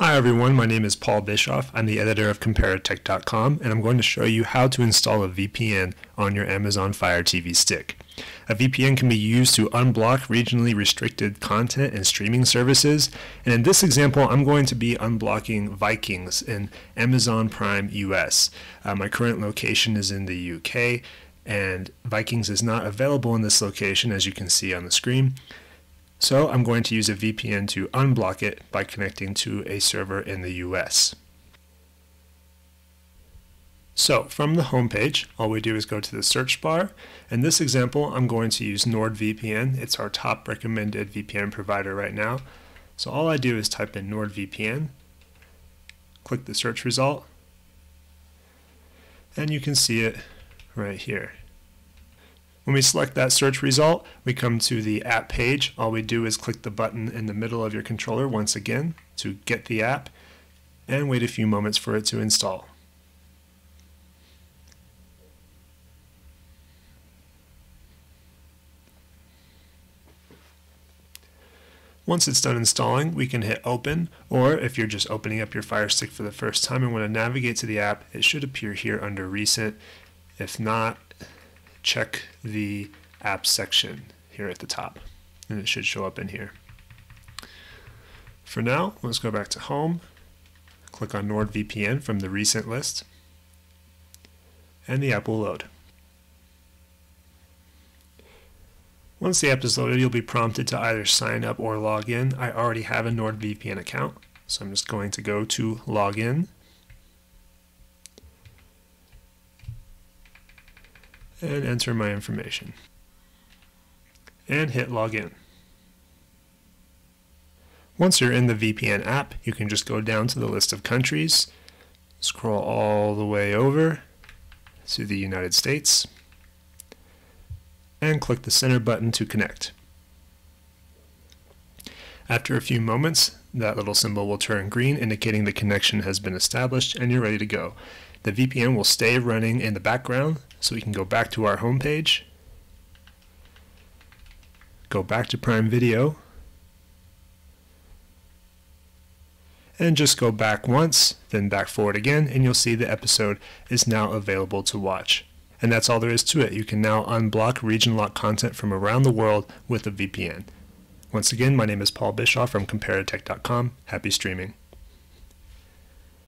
Hi everyone, my name is Paul Bischoff. I'm the editor of Comparitech.com and I'm going to show you how to install a VPN on your Amazon Fire TV stick. A VPN can be used to unblock regionally restricted content and streaming services. And in this example, I'm going to be unblocking Vikings in Amazon Prime US. Uh, my current location is in the UK and Vikings is not available in this location as you can see on the screen. So I'm going to use a VPN to unblock it by connecting to a server in the US. So from the home page, all we do is go to the search bar. In this example, I'm going to use NordVPN. It's our top recommended VPN provider right now. So all I do is type in NordVPN, click the search result, and you can see it right here. When we select that search result, we come to the app page. All we do is click the button in the middle of your controller once again to get the app and wait a few moments for it to install. Once it's done installing, we can hit open, or if you're just opening up your Fire Stick for the first time and want to navigate to the app, it should appear here under recent. If not, check the app section here at the top and it should show up in here. For now, let's go back to home, click on NordVPN from the recent list, and the app will load. Once the app is loaded, you'll be prompted to either sign up or log in. I already have a NordVPN account, so I'm just going to go to login and enter my information and hit login. Once you're in the VPN app, you can just go down to the list of countries, scroll all the way over to the United States, and click the center button to connect. After a few moments, that little symbol will turn green indicating the connection has been established and you're ready to go. The VPN will stay running in the background so we can go back to our home page, go back to Prime Video, and just go back once, then back forward again, and you'll see the episode is now available to watch. And that's all there is to it. You can now unblock region lock content from around the world with a VPN. Once again, my name is Paul Bischoff from Comparitech.com. Happy streaming.